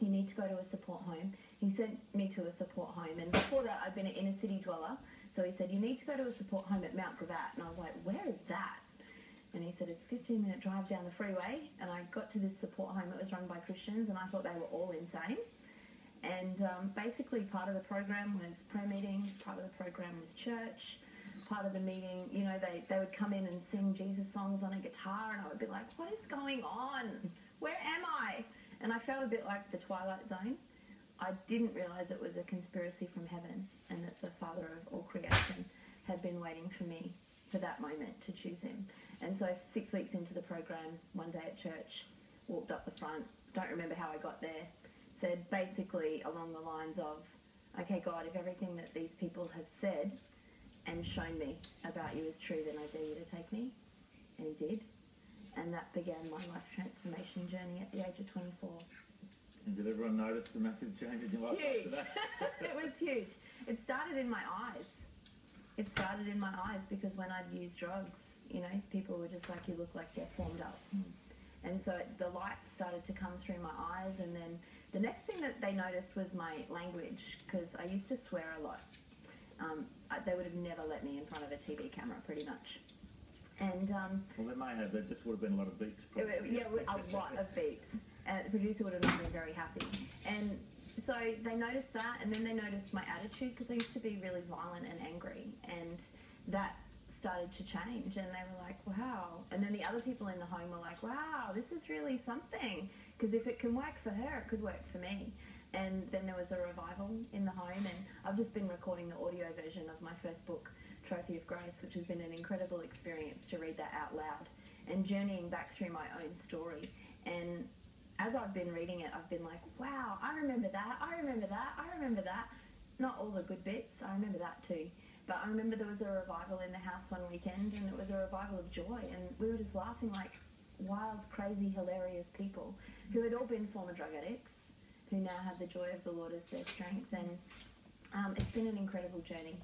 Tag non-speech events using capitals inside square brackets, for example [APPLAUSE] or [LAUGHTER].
you need to go to a support home. He sent me to a support home, and before that, I'd been an inner city dweller. So he said, you need to go to a support home at Mount Gravatt. And I was like, where is that? And he said, it's a 15 minute drive down the freeway. And I got to this support home. It was run by Christians, and I thought they were all insane. And um, basically, part of the program was prayer meetings, part of the program was church, part of the meeting, you know, they, they would come in and sing Jesus songs on a guitar, and I would be like, what is going on? Where am I? And I felt a bit like the Twilight Zone. I didn't realize it was a conspiracy from heaven and that the Father of all creation had been waiting for me for that moment to choose him. And so six weeks into the program, one day at church, walked up the front, don't remember how I got there, said basically along the lines of, okay, God, if everything that these people have said and shown me about you is true, then I dare you to take me. And he did. And that began my life transformation journey at the age of 24. And did everyone notice the massive change in your life Huge. after that? [LAUGHS] it was huge. It started in my eyes. It started in my eyes because when I'd used drugs, you know, people were just like, you look like you're formed up. And so the light started to come through my eyes, and then the next thing that they noticed was my language because I used to swear a lot. Um, I, they would have never let me in front of a TV camera, pretty much. And um, Well, they may have. There just would have been a lot of beeps. probably. yeah, a lot of beeps. And the producer would have not been very happy. And so they noticed that, and then they noticed my attitude because I used to be really violent and angry, and that started to change. And they were like, "Wow!" And then the other people in the home were like, "Wow, this is really something." Because if it can work for her, it could work for me. And then there was a revival in the home, and I've just been recording the audio version of my first book, Trophy of Grace, which has been an incredible experience to read that out loud and journeying back through my own story. And as I've been reading it, I've been like, wow, I remember that, I remember that, I remember that. Not all the good bits, I remember that too. But I remember there was a revival in the house one weekend, and it was a revival of joy, and we were just laughing like wild, crazy, hilarious people who had all been former drug addicts, who now have the joy of the Lord as their strength. And um, it's been an incredible journey.